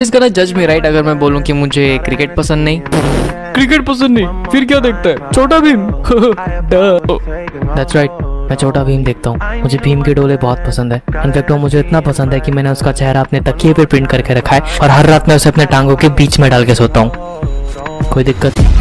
इस गना जज मी राइट अगर मैं बोलूँ कि मुझे क्रिकेट पसंद नहीं। क्रिकेट पसंद नहीं फिर क्या देखता है? छोटा भीम। दैट्स राइट oh, मैं छोटा भीम देखता हूँ। मुझे भीम के डोले बहुत पसंद है। इनफेक्ट वो मुझे इतना पसंद है कि मैंने उसका चेहरा अपने तकिए पे प्रिंट करके रखा है और हर रात मैं उसे अपने टांगों के बीच में डाल के सोता हूँ। कोई दिक्कत? नहीं